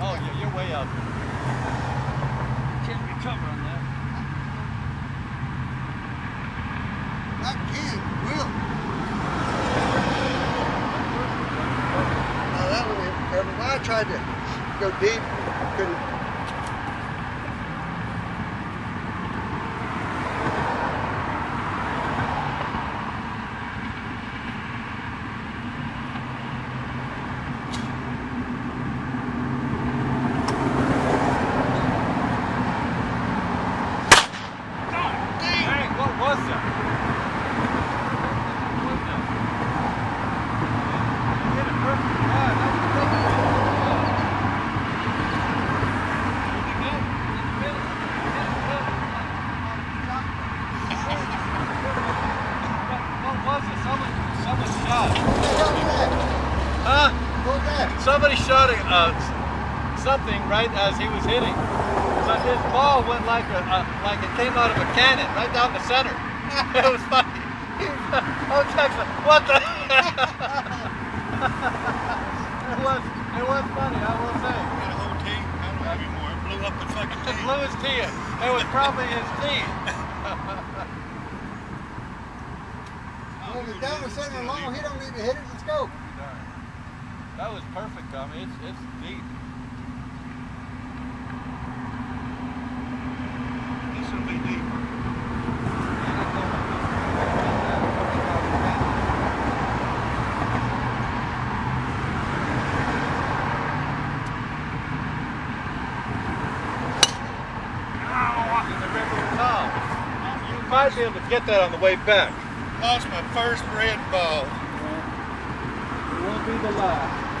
oh, yeah, you're way up. You can't recover on that. I can, will. Oh, that one, I tried to go deep, couldn't. Somebody shot a, uh, something right as he was hitting. But his ball went like a, a like it came out of a cannon right down the center. it was funny. He was, oh, Texas, what the? it was it was funny. I will say. Got a whole team. I don't have any more. It blew up the fucking It team. blew his tee. It was probably his tee. Well, if it's down the center long, he don't need to hit it. Let's go. That was perfect, Tommy. It's it's deep. This will be deep. In the river of Tom. You might be able to get that on the way back. Lost my first red ball. Be the last.